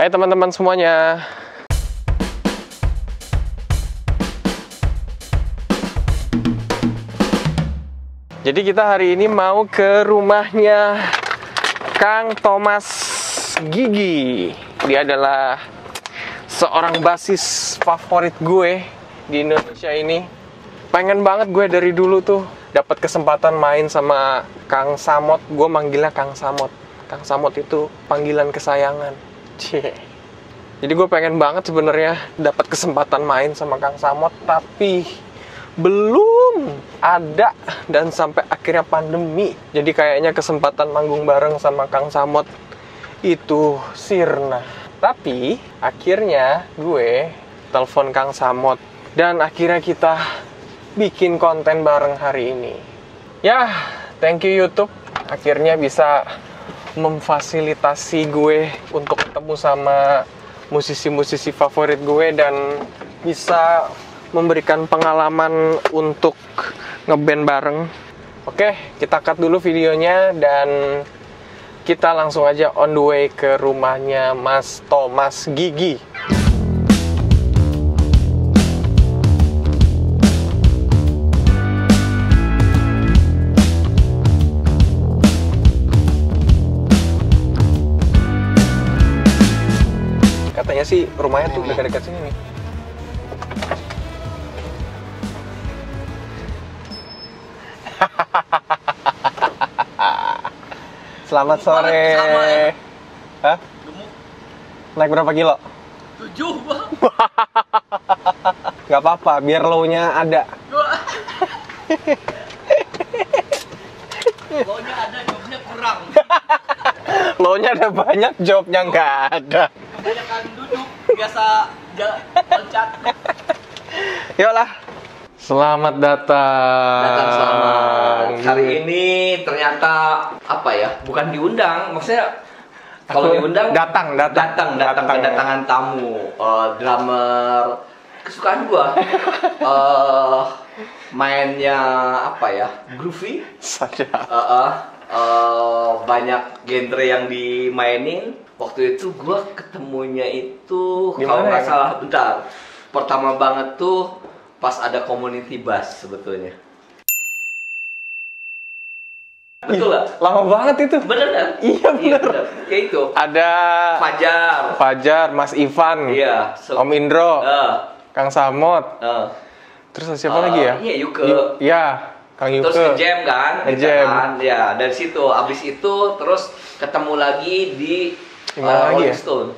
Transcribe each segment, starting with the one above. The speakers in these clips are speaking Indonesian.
Hai teman-teman semuanya. Jadi kita hari ini mau ke rumahnya Kang Thomas Gigi. Dia adalah seorang basis favorit gue di Indonesia ini. Pengen banget gue dari dulu tuh dapat kesempatan main sama Kang Samot. Gue manggilnya Kang Samot. Kang Samot itu panggilan kesayangan. Cie. Jadi gue pengen banget sebenarnya dapat kesempatan main sama Kang Samot, tapi belum ada dan sampai akhirnya pandemi. Jadi kayaknya kesempatan manggung bareng sama Kang Samot itu sirna. Tapi akhirnya gue telepon Kang Samot dan akhirnya kita bikin konten bareng hari ini. Ya, thank you YouTube. Akhirnya bisa memfasilitasi gue untuk ketemu sama musisi-musisi favorit gue dan bisa memberikan pengalaman untuk ngeband bareng. Oke, kita cut dulu videonya dan kita langsung aja on the way ke rumahnya Mas Thomas Gigi. Sih rumahnya tuh dekat-dekat sini nih. Selamat sore. Sama ya? Hah? Gemuk Naik berapa kilo? tujuh bang. Gak apa-apa, biar low-nya ada. Pokoknya ada jobnya kurang. Low-nya ada banyak, jobnya nggak ada. Kebanyakan biasa loncat. Yuklah. Selamat datang. Datang selamat. Hari ini ternyata apa ya? Bukan diundang, maksudnya kalau diundang datang, datang. datang, datang, Datang. kedatangan tamu, Eh, drummer kesukaan gua. Eh, mainnya apa ya? Groovy. Saja. Eh, eh, eh, banyak genre yang dimainin waktu itu gua ketemunya itu kalau nggak ya? salah bentar pertama banget tuh pas ada community bass sebetulnya betul lah Lama banget itu. bener kan Iya, bener. ya itu Ada Fajar Fajar, Mas Ivan, iya so- Om Indro, Eh, Kang Samot. eh. Terus siapa Eh, lagi ya? iya, Yuke. Yu- Iya, Kang Yuke. terus ngejam kan Ngejam. kan ya dari situ abis itu terus ketemu lagi di Di mana eh, lagi Rolling ya? Stone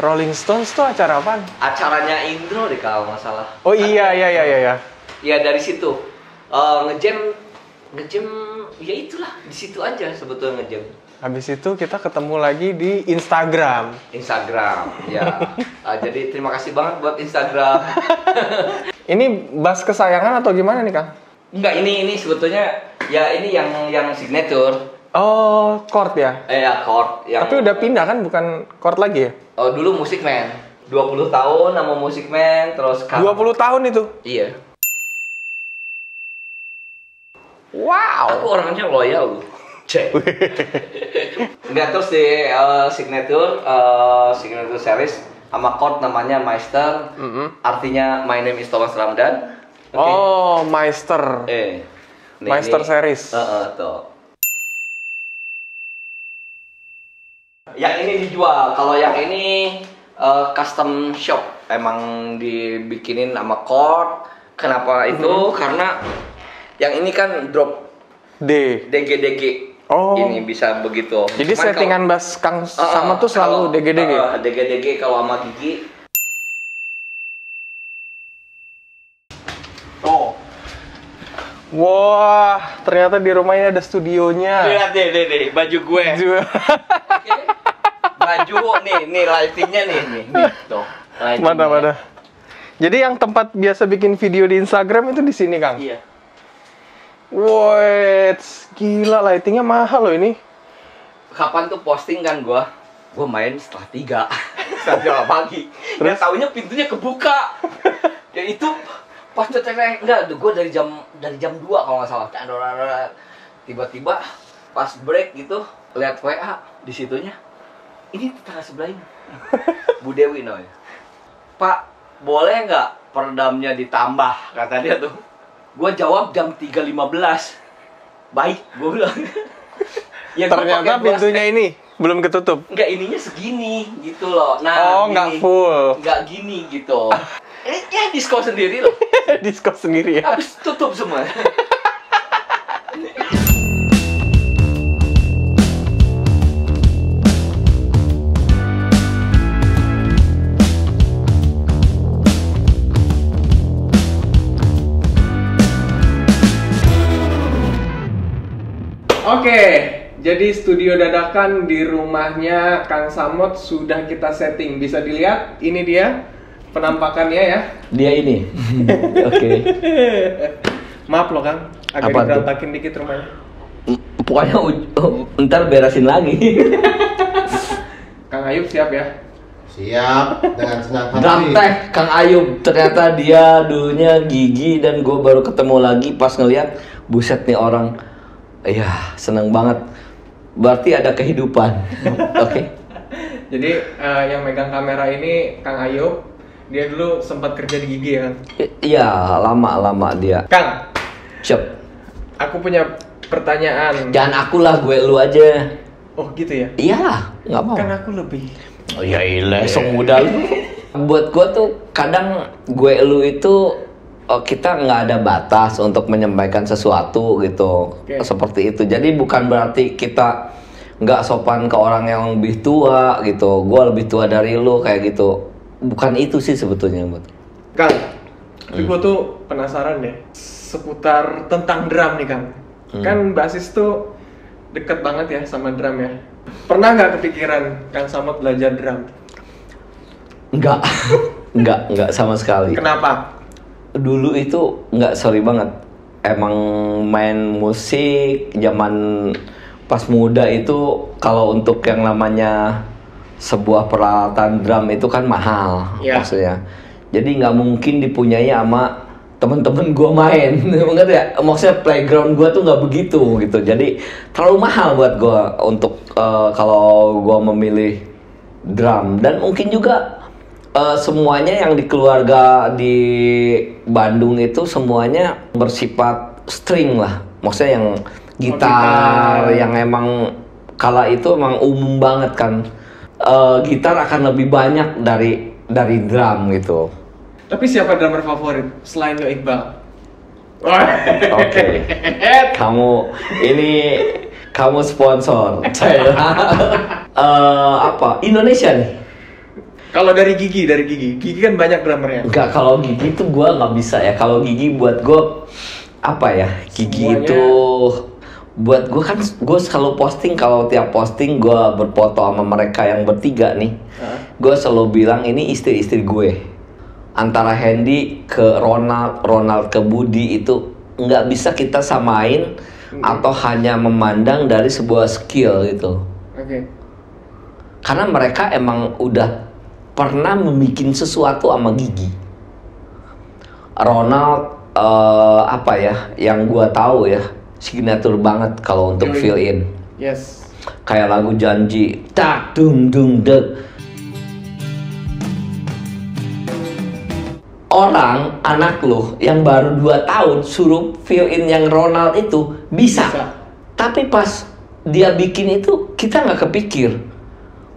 Rolling Stones tuh acara apaan? acaranya Indro deh kalau nggak salah. Oh iya iya iya iya. iya. Ya dari situ Eh, ngejam ngejam ya itulah di situ aja sebetulnya ngejam Habis itu kita ketemu lagi di Instagram. Instagram ya. Ah, jadi terima kasih banget buat Instagram. Ini bass kesayangan atau gimana nih, Kang? Enggak ini ini sebetulnya ya ini yang yang signature Oh, chord ya. eh ya chord yang Tapi udah pindah kan bukan chord lagi ya? Oh, dulu musik man 20 tahun sama musik man terus sekarang- 20 tahun itu. Iya. Wow. Aku orangnya loyal loh. Cek. Enggak terus di eh, signature eh, signature series sama chord namanya Meister. Mm-mm. Artinya my name is Thomas Ramdan. Oke. Oh, Meister. Eh. Nih, Meister nih. series. Eh, eh, tuh. Yang ini dijual. Kalau yang ini eh, custom shop emang dibikinin sama chord. Kenapa itu? Mm-hmm. Karena yang ini kan drop D. DG-DG. Oh. Ini bisa begitu. Jadi Cuman settingan kalau- bass Kang Uh, sama tuh selalu kalau- DGDG. uh, DG-DG kalau sama Gigi. Oh. Wah, ternyata di rumah ini ada studionya. Lihat deh, deh, deh, baju gue. Oke. Baju nih, nih lightingnya nih, nih, nih. Tuh. mana mana. Jadi yang tempat biasa bikin video di Instagram itu di sini, Kang. Iya. Woi, gila lightingnya mahal loh ini. Kapan tuh posting kan gua? Gua main setelah tiga, setelah tiga pagi. Terus? Ya taunya pintunya kebuka. ya itu pas cetek enggak, gua dari jam dari jam 2 kalau nggak salah. Tiba-tiba pas break gitu lihat WA di situnya. Ini tetangga sebelah ini. Bu Dewi namanya. Pak, boleh nggak peredamnya ditambah? Kata dia tuh. Gue jawab jam 3.15. Baik, gue bilang. ya, gua Ternyata pintunya ini belum ketutup. Enggak ininya segini gitu loh. Nah, Oh, nggak full. Nggak gini gitu. Eh, ya diskon sendiri loh. Diskon sendiri ya. Habis tutup semua. Oke, jadi studio dadakan di rumahnya Kang Samot sudah kita setting. Bisa dilihat, ini dia penampakannya ya. Dia ini. Oke. Maaf loh Kang, agak Apa diberantakin dikit rumahnya. Pokoknya uj- oh, ntar beresin lagi. Kang Ayub siap ya? Siap dengan senang hati. Tech Kang Ayub ternyata dia dulunya gigi dan gue baru ketemu lagi pas ngeliat buset nih orang iya seneng banget berarti ada kehidupan oke Jadi eh, yang megang kamera ini Kang Ayub. Dia dulu sempat kerja di Gigi ya kan? I- iya lama lama dia Kang, Cep. aku punya pertanyaan. jangan aku lah gue lu aja Oh gitu ya? iya nggak mau Kan aku lebih. oh ya ilah sok muda lu buat gue tuh kadang gue lu itu oh, kita nggak ada batas untuk menyampaikan sesuatu gitu Oke. seperti itu jadi bukan berarti kita nggak sopan ke orang yang lebih tua gitu gue lebih tua dari lu kayak gitu bukan itu sih sebetulnya buat Kang, tapi gue tuh penasaran deh seputar tentang drum nih Kang. Kan basis tuh deket banget ya sama drum ya. Pernah nggak kepikiran Kang Samot belajar drum? nggak nggak nggak sama sekali Kenapa? Dulu itu nggak sorry banget. Emang main musik zaman pas muda itu kalau untuk yang namanya sebuah peralatan drum itu kan mahal Iya. maksudnya. Jadi nggak mungkin dipunyai sama temen-temen gue main. Ngerti ya maksudnya playground gue tuh nggak begitu gitu. Jadi terlalu mahal buat gue untuk eh, kalau gue memilih drum. Dan mungkin juga eh, semuanya yang di keluarga di Bandung itu semuanya bersifat string lah maksudnya yang gitar gitar. yang emang kala itu emang umum banget kan Eh, gitar akan lebih banyak dari dari drum gitu Tapi siapa drummer favorit selain Yo Iqbal? Oke. kamu ini kamu sponsor. Saya. Eh, apa? Indonesia nih. Kalau dari Gigi, dari Gigi, Gigi kan banyak drummernya. Enggak kalau gigi itu gua nggak bisa ya. Kalau gigi buat gua apa ya? Gigi Semuanya- itu buat gua kan gua selalu posting kalau tiap posting gua berfoto sama mereka yang bertiga nih. Hah? Gue selalu bilang ini istri-istri gue. Antara Hendy ke Ronald, Ronald ke Budi itu nggak bisa kita samain atau hanya memandang dari sebuah skill gitu. Oke. Karena mereka emang udah pernah membuat sesuatu sama gigi. Ronald eh, apa ya? Yang gua tahu ya signature banget kalau untuk Fill fill in. Yes. Kayak lagu janji, tak dung dung deg. Orang anak lo yang baru 2 tahun suruh fill in yang Ronald itu bisa. Bisa. Tapi pas dia bikin itu kita nggak kepikir.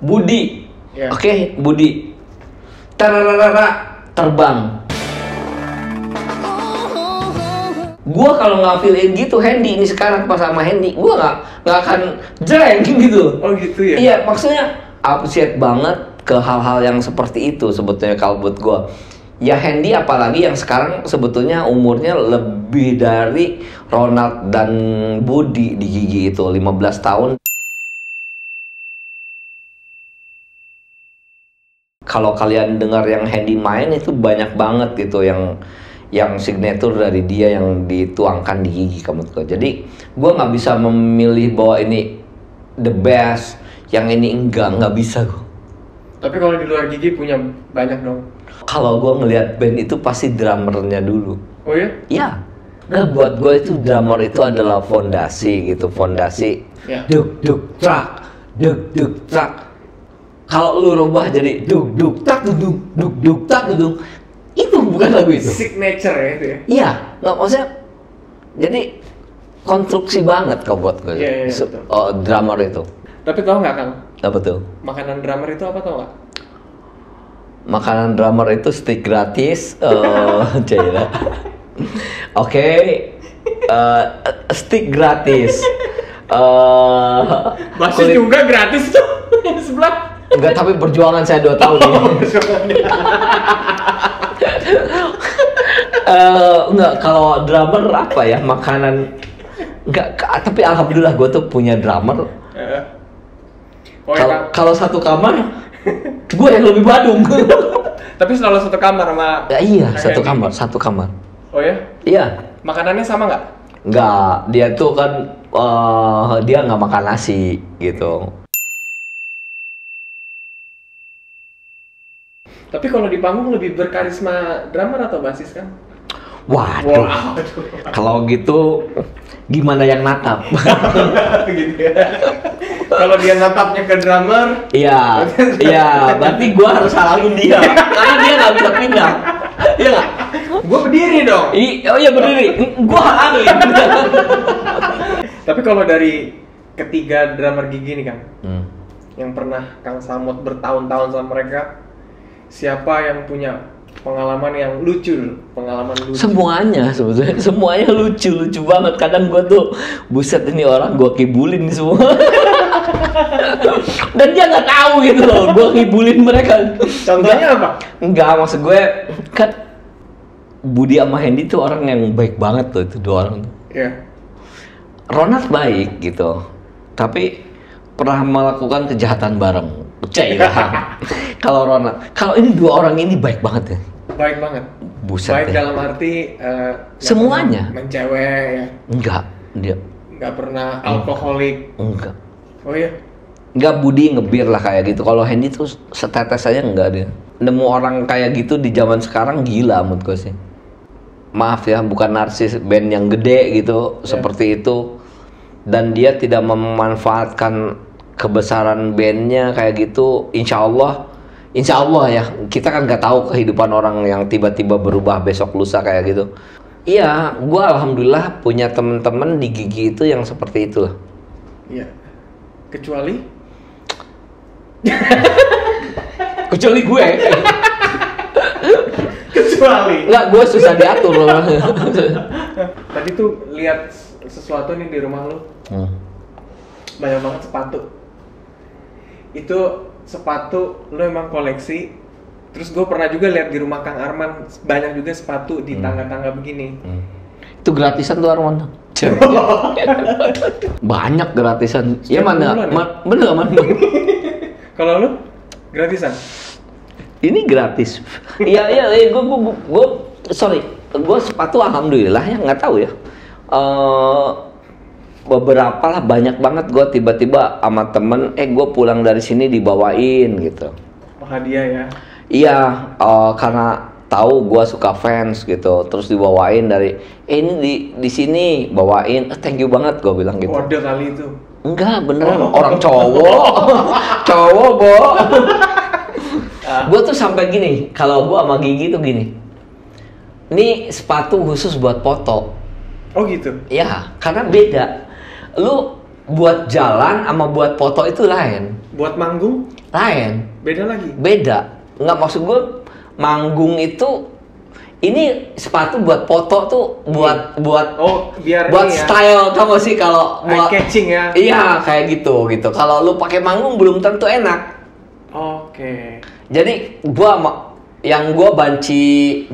Budi, Ya. oke Budi, tararara terbang. Gua kalau nggak fill in gitu Hendy ini sekarang pas sama Hendy, gua nggak nggak akan jreng gitu. Oh gitu ya? Iya, maksudnya appreciate banget ke hal-hal yang seperti itu sebetulnya kalau buat gue. Ya Hendy apalagi yang sekarang sebetulnya umurnya lebih dari Ronald dan Budi di gigi itu 15 tahun. Kalau kalian dengar yang Hendy main itu banyak banget gitu yang yang signature dari dia yang dituangkan di gigi kamu tuh. Jadi gue nggak bisa memilih bahwa ini the best, yang ini enggak nggak bisa gue. Tapi kalau di luar Gigi punya banyak dong. Kalau gue ngelihat band itu pasti drummernya dulu. Oh ya? Ya, nah buat gue itu drummer itu adalah fondasi gitu, fondasi. Ya. Duk duk trak, duk duk trak. Kalau lu rubah jadi duk duk tak duk duk duk tak duk duk itu bukan lagu itu Signature ya itu ya. iya nggak maksudnya jadi konstruksi banget kau buat gue iya, Se- betul. oh, drummer itu Tapi tau nggak Kang? apa tuh Makanan drummer itu apa tau nggak? makanan drummer itu stick gratis eh Jaila oke eh, stick gratis eh Basis kulit- juga gratis tuh yang sebelah. Enggak tapi perjuangan saya dua tahun ini Eh, enggak kalau drummer apa ya makanan enggak tapi alhamdulillah gue tuh punya drummer kalau kalau satu kamar gue yang lebih badung Tapi selalu satu kamar sama. ya, iya satu kamar satu kamar Oh ya? iya Makanannya sama nggak? Enggak, dia tuh kan eh, dia nggak makan nasi gitu. Tapi kalau di panggung lebih berkarisma drummer atau basis kan? Waduh, Waduh. kalau gitu gimana yang natap? gitu ya. kalau dia natapnya ke drummer, Iya, iya, berarti gua harus halangin dia karena dia nggak bisa pindah. Iya nggak? gue berdiri dong. I- oh iya berdiri, gua halangin. Tapi kalau dari ketiga drummer gigi nih Kang, Hmm. yang pernah Kang Samot bertahun-tahun sama mereka, siapa yang punya pengalaman yang lucu dulu? Pengalaman lucu. Semuanya sebetulnya, semuanya lucu lucu banget. Kadang gua tuh buset ini orang gua kibulin semua. Dan dia nggak tahu gitu loh, gua kibulin mereka. Contohnya apa? Enggak, maksud gue kan Budi sama Hendy tuh orang yang baik banget tuh itu dua orang tuh. Ya. Ronald baik gitu, tapi pernah melakukan kejahatan bareng. Cailah. kalau Ronald, kalau ini dua orang ini baik banget ya. Baik banget. Buset Baik deh. dalam arti nggak Semuanya. mencewek ya, Enggak, dia nggak pernah alkoholik. enggak. Oh iya. Enggak Budi ngebir lah kayak gitu. Kalau Hendy tuh setetes aja enggak dia. Nemu orang kayak gitu di zaman sekarang gila menurut gue sih. Maaf ya, bukan narsis band yang gede gitu seperti itu. Dan dia tidak memanfaatkan kebesaran bandnya kayak gitu. Insya Allah, Insya Allah ya. Kita kan nggak tahu kehidupan orang yang tiba-tiba berubah besok lusa kayak gitu. Iya, gua alhamdulillah punya temen-temen di gigi itu yang seperti itu. Iya. Kecuali Kecuali gue. kecuali. Enggak, gue susah diatur loh. Tadi tuh lihat sesuatu nih di rumah lu, Hmm. banyak banget sepatu. Itu sepatu lu emang koleksi. Terus gue pernah juga lihat di rumah Kang Arman banyak juga sepatu di tangga-tangga begini. Itu gratisan tuh Arman. Banyak gratisan. Ya Setiap mana? bulan ya? Ma- bener man. Kalau lu gratisan? Ini gratis. Iya iya, iya gue gue gue sorry, gue sepatu alhamdulillah ya nggak tahu ya. Eh beberapa lah banyak banget gue tiba-tiba sama temen, eh gue pulang dari sini dibawain gitu. Oh, hadiah ya. Iya, eh, karena tahu gua suka fans gitu, terus dibawain dari eh ini di di sini bawain, eh, thank you banget gua bilang gitu. Kode kali itu. Enggak, beneran orang cowok, cowok bo. gua tuh sampai gini, kalau gua sama Gigi tuh gini. Ini sepatu khusus buat foto. Oh gitu. Ya, karena beda. Lu buat jalan sama buat foto itu lain. Buat manggung Lain. beda lagi. beda nggak maksud gue manggung itu ini sepatu buat foto tuh buat buat Oh, biar buat ya. style gak sih kalau Eye buat catching ya. iya kayak gitu gitu kalau lu pakai manggung belum tentu enak Oke. jadi gua sama yang gua banci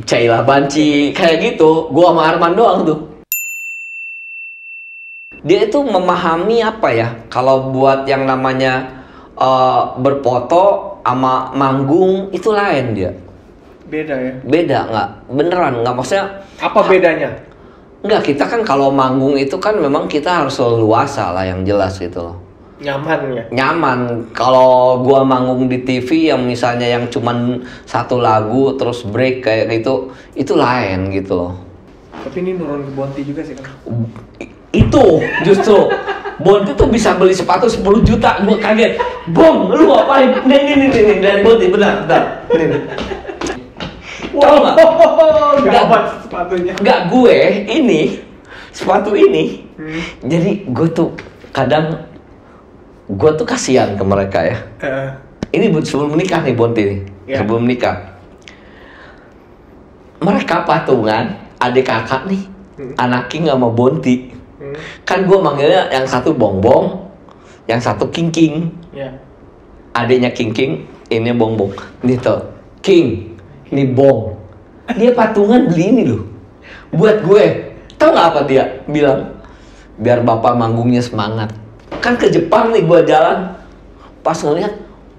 cailah banci kayak gitu gua sama Arman doang tuh dia itu memahami apa ya kalau buat yang namanya eh, berfoto sama manggung itu lain dia Beda ya. beda nggak beneran nggak maksudnya Apa bedanya? nggak kita kan kalau manggung itu kan memang kita harus leluasa lah yang jelas gitu loh Nyaman ya. nyaman kalau gua manggung di TV yang misalnya yang cuman satu lagu terus break kayak gitu itu lain gitu loh Tapi ini nurun ke Bonti juga sih kan. Itu justru Bonti tuh bisa beli sepatu 10 juta, gua kaget. Bong, lu ngapain? Nih, nih, nih, nih, nih, dari Bonti, benar, benar. Nih, nih. Tahu nggak? Nggak. sepatunya. Nggak gue, ini, sepatu ini. Jadi gue tuh kadang, gue tuh kasihan ke mereka ya. Eh, Ini buat sebelum menikah nih Bonti nih, Ya. sebelum menikah. Mereka patungan, adik kakak nih, Hmm. anak King sama Bonti. Kan gue manggilnya yang satu bongbong, yang satu king king. Ya. Adiknya king king, ini bongbong. Nih tuh, king, ini bong. Dia patungan beli ini loh, buat gue. Tahu nggak apa dia bilang? Biar bapak manggungnya semangat. Kan ke Jepang nih gue jalan, pas ngeliat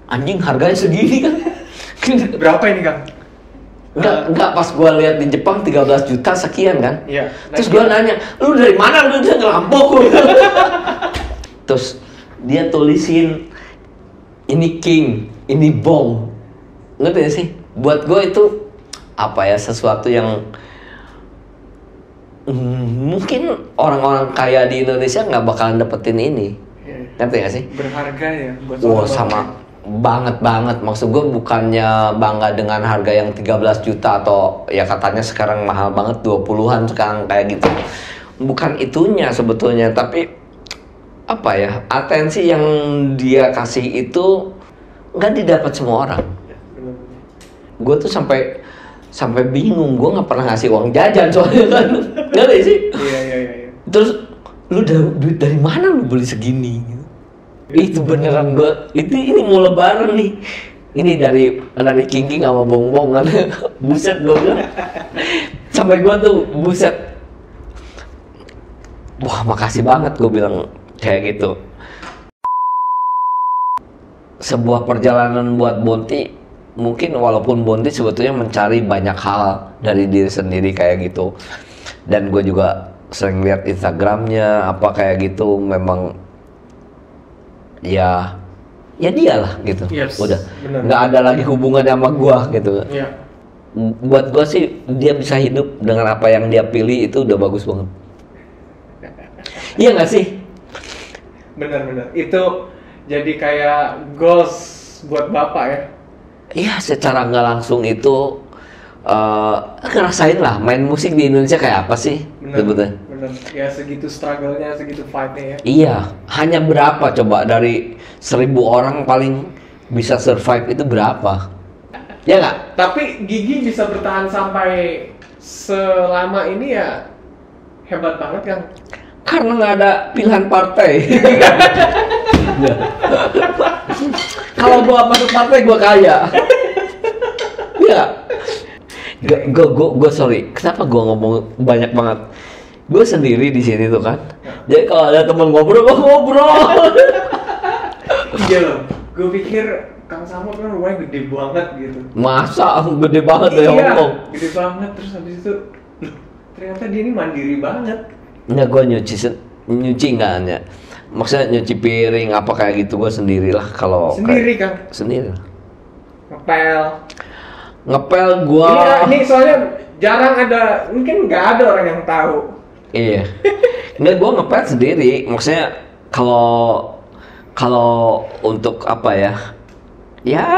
anjing harganya segini kan. Berapa ini Kang? Enggak, enggak pas gua lihat di Jepang 13 juta sekian kan. Iya. Terus gua nanya, "Lu dari mana lu udah ngerampok lu?" Terus dia tulisin ini king, ini bom. Ngerti gak sih? Buat gua itu apa ya sesuatu yang Hmm, mungkin orang-orang kaya di Indonesia nggak bakalan dapetin ini. Iya. Ngerti gak sih? Berharga ya buat Wah sama. Banget banget maksud gue bukannya bangga dengan harga yang 13 juta atau ya katanya sekarang mahal banget 20-an sekarang kayak gitu bukan itunya sebetulnya tapi apa ya atensi yang dia kasih itu nggak didapat semua orang gue tuh sampai sampai bingung gue nggak pernah ngasih uang jajan soalnya kan nggak sih Iya iya iya. iya. Terus lu duit dari mana lu beli segini? Itu beneran gua. Itu ini mau lebaran nih. Ini dari dari King sama Bong Bong kan. buset gua bilang. Sampai gua tuh buset. Wah, makasih banget gua bilang kayak gitu. Sebuah perjalanan buat Bonti mungkin walaupun Bonti sebetulnya mencari banyak hal dari diri sendiri kayak gitu dan gue juga sering lihat Instagramnya apa kayak gitu memang ya ya dia lah gitu Yes, udah nggak ada lagi hubungan sama gue gitu Iya. buat gue sih dia bisa hidup dengan apa yang dia pilih itu udah bagus banget iya nggak sih Benar-benar. Itu jadi kayak goals buat bapak ya. iya secara nggak langsung itu eh ngerasain lah main musik di Indonesia kayak apa sih Benar. sebetulnya Benar. Ya segitu struggle-nya, segitu fight-nya ya. Iya, hanya berapa coba dari seribu orang paling bisa survive itu berapa? Ya nggak? Tapi Gigi bisa bertahan sampai selama ini ya hebat banget kan. Karena nggak ada pilihan partai. Kalau gua masuk partai gua kaya. Iya. Gue, gue, gue, gue sorry. Kenapa gua ngomong banyak banget? Gue sendiri di sini tuh kan. Jadi kalau ada temen ngobrol, gua ngobrol. Iya loh. Gue pikir Kang Samo kan rumahnya gede banget gitu. Masa gede banget dari iya, Hongkong. gede banget terus habis itu ternyata dia ini mandiri banget. Nggak gue nyuci nyuci nggak hanya maksudnya nyuci piring apa kayak gitu gue sendirilah kalau Sendiri kan. sendiri Ngepel. ngepel gue Ini, ini soalnya jarang ada, mungkin nggak ada orang yang tahu. Iya nggak gue ngepel sendiri maksudnya kalau kalau untuk apa ya ya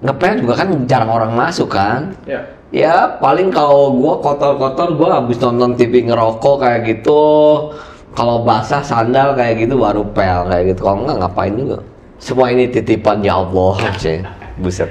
ngepel juga kan jarang orang masuk kan Ya. Ya paling kalau gua kotor-kotor gua habis nonton TV ngerokok kayak gitu. Kalau basah sandal kayak gitu baru pel kayak gitu. Kalau enggak ngapain juga. Semua ini titipan ya Allah, sih. Buset.